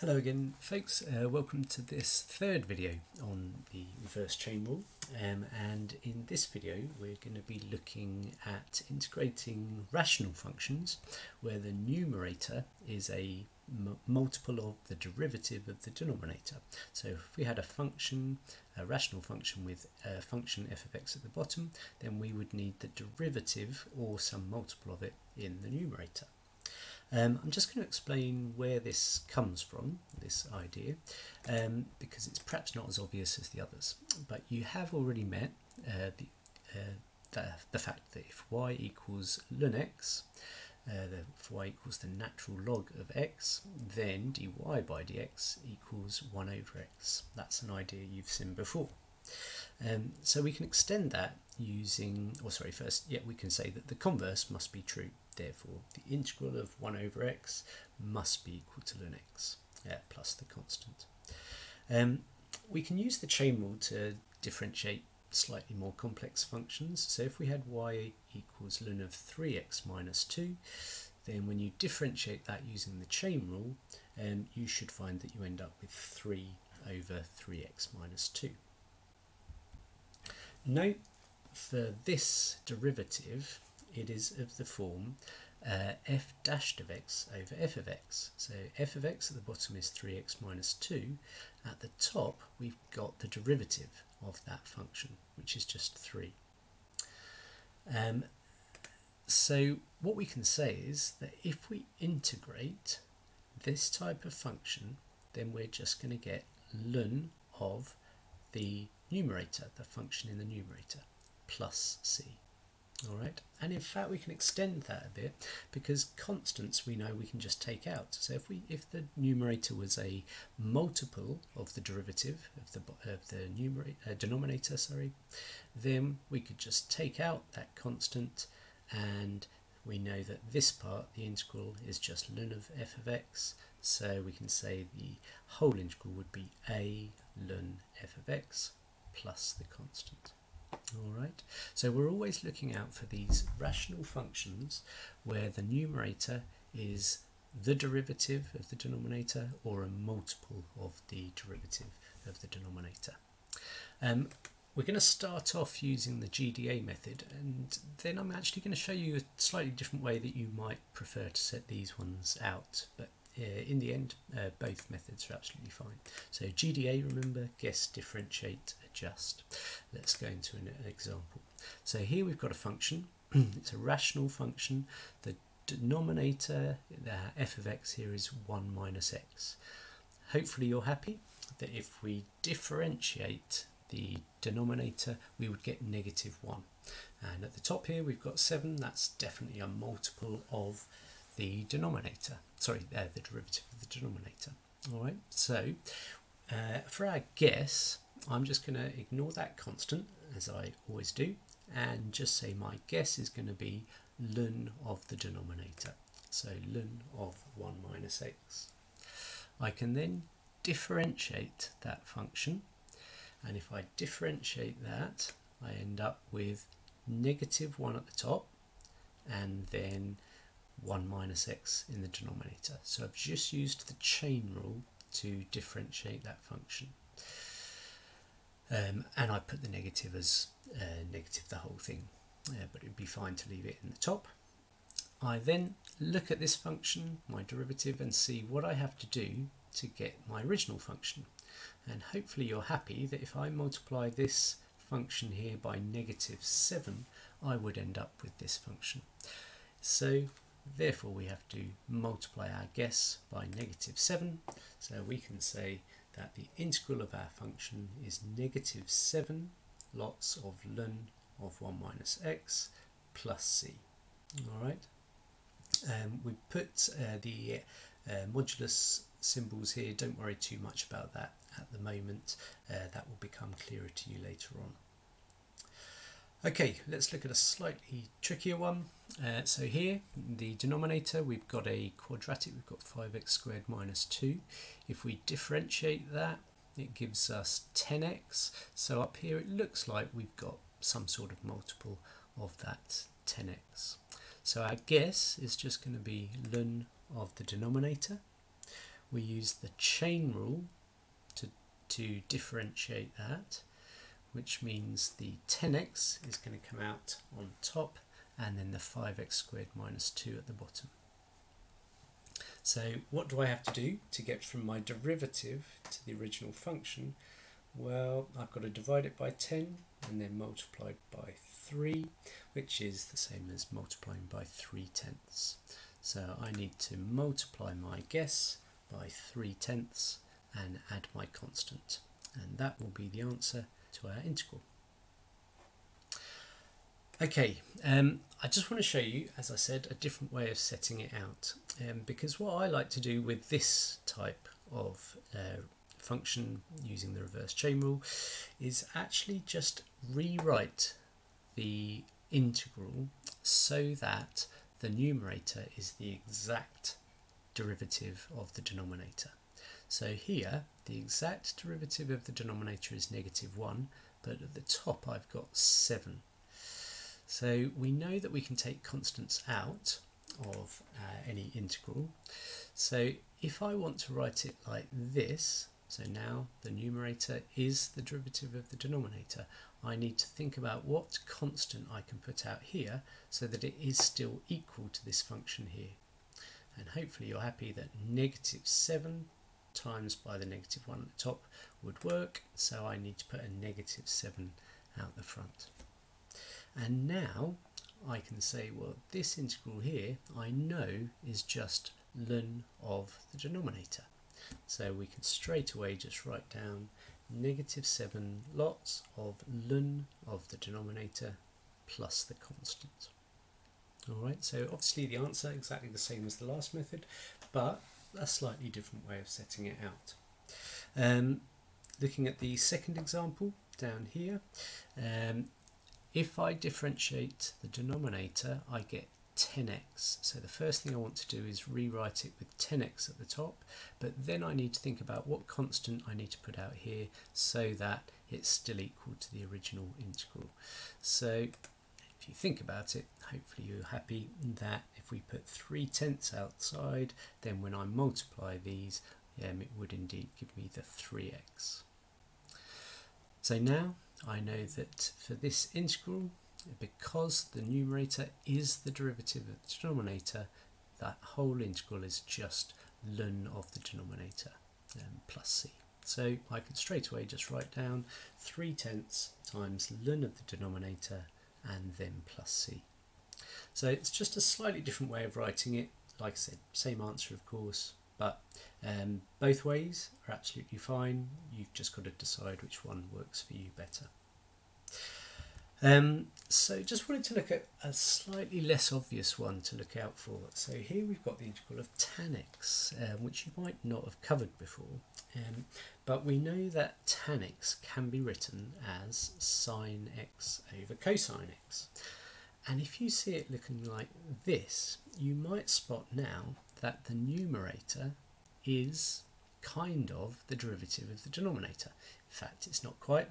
Hello again folks, uh, welcome to this third video on the reverse chain rule um, and in this video we're going to be looking at integrating rational functions where the numerator is a multiple of the derivative of the denominator. So if we had a function, a rational function with a function f of x at the bottom then we would need the derivative or some multiple of it in the numerator. Um, I'm just going to explain where this comes from, this idea, um, because it's perhaps not as obvious as the others. But you have already met uh, the, uh, the, the, fact that if y equals ln x, uh, the, if y equals the natural log of x, then dy by dx equals 1 over x. That's an idea you've seen before. Um, so we can extend that using, or sorry, first, yeah, we can say that the converse must be true. Therefore, the integral of 1 over x must be equal to ln x uh, plus the constant. Um, we can use the chain rule to differentiate slightly more complex functions. So if we had y equals ln of 3x minus 2, then when you differentiate that using the chain rule, um, you should find that you end up with 3 over 3x minus 2. Note for this derivative, it is of the form uh, f dashed of x over f of x. So f of x at the bottom is 3x minus 2. At the top, we've got the derivative of that function, which is just 3. Um, so what we can say is that if we integrate this type of function, then we're just going to get ln of the numerator, the function in the numerator, plus c. All right, and in fact we can extend that a bit because constants we know we can just take out. So if we if the numerator was a multiple of the derivative of the of the numerator uh, denominator, sorry, then we could just take out that constant, and we know that this part, the integral, is just ln of f of x. So we can say the whole integral would be a ln f of x plus the constant. All right, so we're always looking out for these rational functions where the numerator is the derivative of the denominator or a multiple of the derivative of the denominator. Um, we're going to start off using the GDA method and then I'm actually going to show you a slightly different way that you might prefer to set these ones out but in the end uh, both methods are absolutely fine. So GDA remember guess differentiate adjust. Let's go into an, an example. So here we've got a function it's a rational function the denominator the f of x here is 1 minus x. Hopefully you're happy that if we differentiate the denominator we would get negative 1 and at the top here we've got 7 that's definitely a multiple of the denominator, sorry, uh, the derivative of the denominator. All right, so uh, for our guess, I'm just going to ignore that constant, as I always do, and just say my guess is going to be ln of the denominator. So ln of 1 minus x. I can then differentiate that function, and if I differentiate that, I end up with negative 1 at the top, and then 1 minus x in the denominator. So I've just used the chain rule to differentiate that function. Um, and I put the negative as uh, negative the whole thing, uh, but it would be fine to leave it in the top. I then look at this function, my derivative, and see what I have to do to get my original function. And hopefully you're happy that if I multiply this function here by negative 7, I would end up with this function. So Therefore, we have to multiply our guess by negative 7. So we can say that the integral of our function is negative 7 lots of ln of 1 minus x plus c. All right. Um, we put uh, the uh, modulus symbols here. Don't worry too much about that at the moment. Uh, that will become clearer to you later on. Okay, let's look at a slightly trickier one. Uh, so here, the denominator, we've got a quadratic, we've got 5x squared minus 2. If we differentiate that, it gives us 10x. So up here, it looks like we've got some sort of multiple of that 10x. So our guess is just going to be ln of the denominator, we use the chain rule to, to differentiate that, which means the 10x is going to come out on top and then the 5x squared minus 2 at the bottom. So what do I have to do to get from my derivative to the original function? Well, I've got to divide it by 10 and then multiply by 3, which is the same as multiplying by 3 tenths. So I need to multiply my guess by 3 tenths and add my constant. And that will be the answer to our integral. Okay, um, I just want to show you, as I said, a different way of setting it out. Um, because what I like to do with this type of uh, function using the reverse chain rule is actually just rewrite the integral so that the numerator is the exact derivative of the denominator. So here, the exact derivative of the denominator is negative 1, but at the top I've got 7. So we know that we can take constants out of uh, any integral. So if I want to write it like this, so now the numerator is the derivative of the denominator, I need to think about what constant I can put out here so that it is still equal to this function here. And hopefully you're happy that negative 7 times by the negative 1 at the top would work, so I need to put a negative 7 out the front. And now I can say, well, this integral here I know is just ln of the denominator. So we can straight away just write down negative 7 lots of ln of the denominator plus the constant. Alright, so obviously the answer exactly the same as the last method, but a slightly different way of setting it out. Um, looking at the second example down here, um, if I differentiate the denominator, I get 10x. So the first thing I want to do is rewrite it with 10x at the top, but then I need to think about what constant I need to put out here so that it's still equal to the original integral. So if you think about it, hopefully you're happy that if we put 3 tenths outside, then when I multiply these, um, it would indeed give me the 3x. So now I know that for this integral, because the numerator is the derivative of the denominator, that whole integral is just ln of the denominator um, plus c. So I can straight away just write down 3 tenths times ln of the denominator and then plus c. So it's just a slightly different way of writing it. Like I said, same answer of course, but um, both ways are absolutely fine. You've just got to decide which one works for you better. Um, so just wanted to look at a slightly less obvious one to look out for. So here we've got the integral of tan x, um, which you might not have covered before. Um, but we know that tan x can be written as sine x over cosine x. And if you see it looking like this, you might spot now that the numerator is kind of the derivative of the denominator. In fact, it's not quite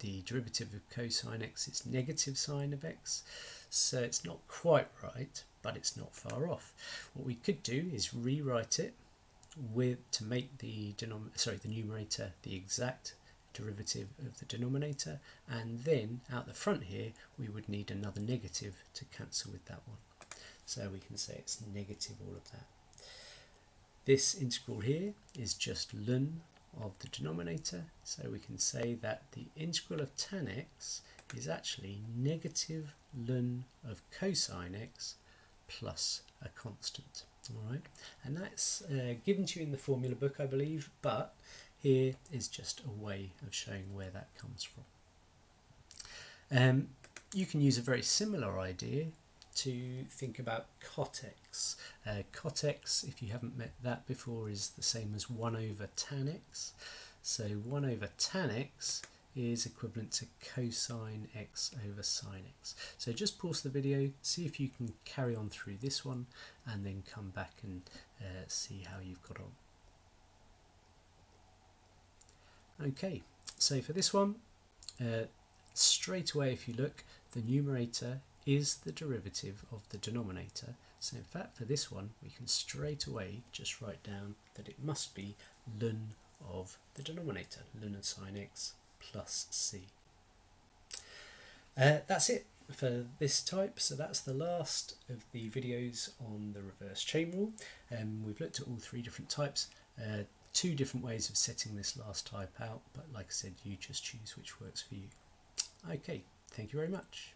the derivative of cosine x is negative sine of x. So it's not quite right, but it's not far off. What we could do is rewrite it with to make the denom sorry the numerator the exact derivative of the denominator and then out the front here we would need another negative to cancel with that one so we can say it's negative all of that this integral here is just ln of the denominator. So we can say that the integral of tan x is actually negative ln of cosine x plus a constant. All right, and that's uh, given to you in the formula book, I believe, but here is just a way of showing where that comes from. Um, you can use a very similar idea to think about cot x. Uh, cot x, if you haven't met that before, is the same as 1 over tan x. So 1 over tan x is equivalent to cosine x over sine x. So just pause the video, see if you can carry on through this one, and then come back and uh, see how you've got on. Okay, so for this one, uh, straight away if you look, the numerator is the derivative of the denominator. So in fact for this one we can straight away just write down that it must be ln of the denominator, ln of sine x plus c. Uh, that's it for this type. So that's the last of the videos on the reverse chain rule. And um, we've looked at all three different types. Uh, two different ways of setting this last type out but like I said you just choose which works for you. Okay thank you very much